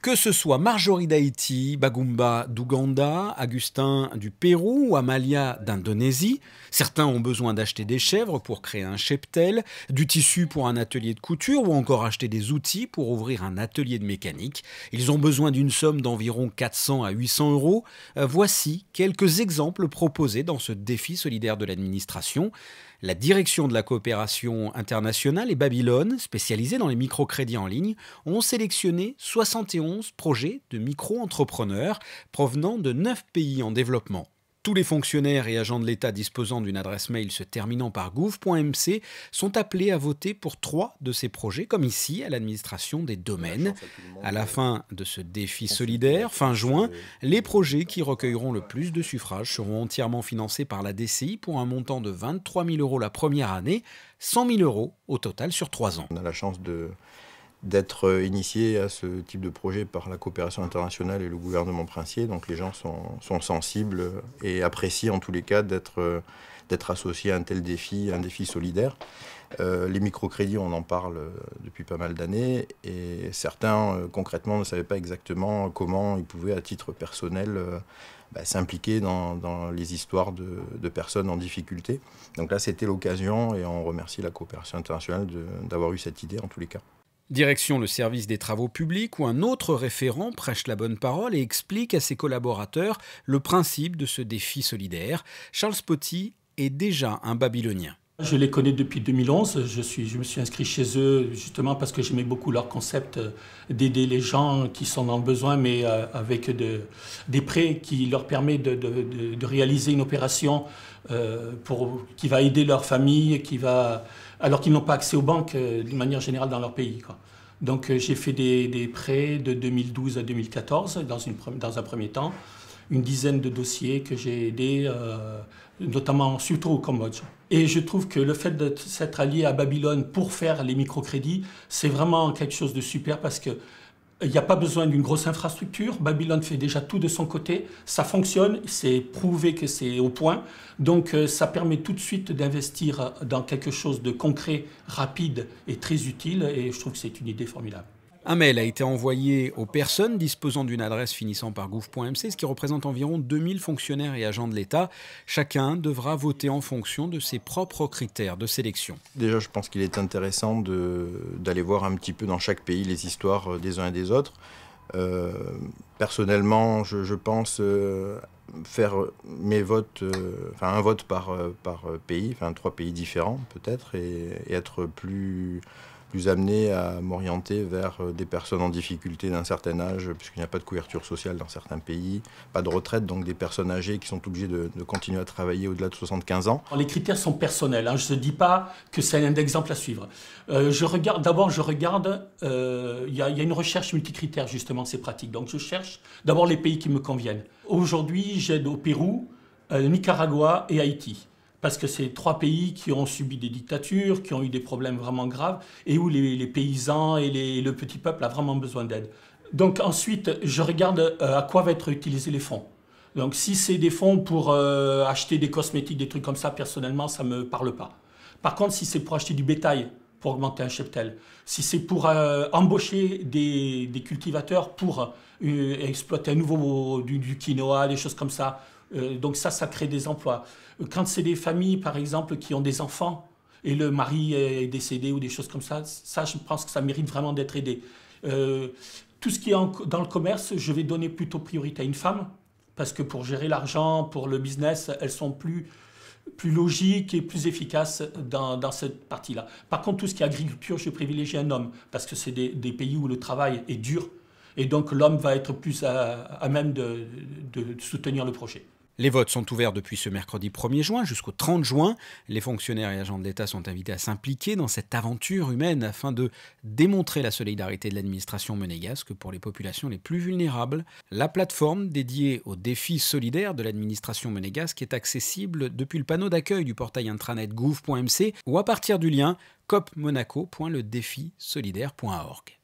Que ce soit Marjorie d'Haïti, Bagumba d'Ouganda, Agustin du Pérou ou Amalia d'Indonésie, certains ont besoin d'acheter des chèvres pour créer un cheptel, du tissu pour un atelier de couture ou encore acheter des outils pour ouvrir un atelier de mécanique. Ils ont besoin d'une somme d'environ 400 à 800 euros. Euh, voici quelques exemples proposés dans ce défi solidaire de l'administration. La direction de la coopération internationale et Babylone, spécialisée dans les microcrédits en ligne, ont sélectionné 71 projets de micro-entrepreneurs provenant de 9 pays en développement. Tous les fonctionnaires et agents de l'État disposant d'une adresse mail se terminant par gouv.mc sont appelés à voter pour trois de ces projets, comme ici à l'administration des domaines. À la fin de ce défi solidaire, fin juin, les projets qui recueilleront le plus de suffrages seront entièrement financés par la DCI pour un montant de 23 000 euros la première année, 100 000 euros au total sur trois ans. On a la chance de d'être euh, initié à ce type de projet par la coopération internationale et le gouvernement princier. Donc les gens sont, sensibles et apprécient en tous les cas d'être euh, associés à un tel défi, un défi solidaire. Euh, les microcrédits, on en parle depuis pas mal d'années et certains concrètement ne savaient pas exactement comment ils pouvaient à titre personnel bah, s'impliquer dans, les histoires de, de, personnes en difficulté. Donc là, c'était l'occasion et on remercie la coopération internationale d'avoir eu cette idée en tous les cas. Direction le service des travaux publics où un autre référent prêche la bonne parole et explique à ses collaborateurs le principe de ce défi solidaire. Charles Spotty est déjà un babylonien. Je les connais depuis 2011. Je, me suis inscrit chez eux justement parce que j'aimais beaucoup leur concept euh, d'aider les gens qui sont dans le besoin, mais euh, avec des prêts qui leur permettent de, réaliser une opération euh, qui va aider leur famille, qui va alors qu'ils n'ont pas accès aux banques euh, d'une manière générale dans leur pays. Donc euh, j'ai fait des, prêts de 2012 à 2014 dans, dans, un premier temps, une dizaine de dossiers que j'ai aidés, euh, notamment surtout au Cambodge. Et je trouve que le fait de s'être allié à Babylone pour faire les microcrédits, c'est vraiment quelque chose de super parce que il n'y a pas besoin d'une grosse infrastructure. Babylone fait déjà tout de son côté. Ça fonctionne. C'est prouvé que c'est au point. Donc, euh, ça permet tout de suite d'investir dans quelque chose de concret, rapide et très utile. Et je trouve que c'est une idée formidable. Un mail a été envoyé aux personnes disposant d'une adresse finissant par gouv.mc, ce qui représente environ 2000 fonctionnaires et agents de l'État. Chacun devra voter en fonction de ses propres critères de sélection. Déjà, je pense qu'il est intéressant d'aller voir un petit peu dans chaque pays les histoires euh, des uns et des autres. Euh, personnellement, je, pense euh, faire mes votes, enfin un vote par, par pays, enfin trois pays différents peut-être, et, être plus plus amené à m'orienter vers euh, des personnes en difficulté d'un certain âge, puisqu'il n'y a pas de couverture sociale dans certains pays, pas de retraite, donc des personnes âgées qui sont obligées de, continuer à travailler au-delà de 75 ans. Les critères sont personnels, hein. je ne dis pas que c'est un exemple à suivre. Euh, d'abord, je regarde, euh, il y, a une recherche multicritère justement de ces pratiques, donc je cherche d'abord les pays qui me conviennent. Aujourd'hui, j'aide au Pérou, Nicaragua et Haïti parce que c'est trois pays qui ont subi des dictatures, qui ont eu des problèmes vraiment graves, et où les, paysans et le petit peuple a vraiment besoin d'aide. Donc ensuite, je regarde euh, à quoi va être utilisés les fonds. Donc si c'est des fonds pour euh, acheter des cosmétiques, des trucs comme ça, personnellement, ça ne me parle pas. Par contre, si c'est pour acheter du bétail, pour augmenter un cheptel, si c'est pour euh, embaucher des, cultivateurs pour exploiter à nouveau du quinoa, des choses comme ça, donc ça, ça crée des emplois. Quand c'est des familles, par exemple, qui ont des enfants et le mari est décédé ou des choses comme ça, ça, je pense que ça mérite vraiment d'être aidé. Euh, tout ce qui est dans le commerce, je vais donner plutôt priorité à une femme, parce que pour gérer l'argent, pour le business, elles sont plus, logiques et plus efficaces dans, cette partie-là. Par contre, tout ce qui est agriculture, je privilégie un homme, parce que c'est des, pays où le travail est dur, et donc l'homme va être plus à, même de soutenir le projet. Les votes sont ouverts depuis ce mercredi 1er juin jusqu'au 30 juin. Les fonctionnaires et agents de l'État sont invités à s'impliquer dans cette aventure humaine afin de démontrer la solidarité de l'administration monégasque pour les populations les plus vulnérables. La plateforme dédiée aux défis solidaires de l'administration monégasque est accessible depuis le panneau d'accueil du portail intranet gouv.mc ou à partir du lien copmonaco.ledéfisolidaire.org.